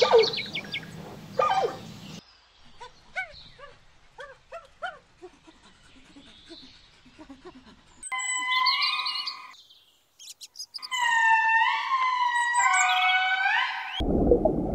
Go! you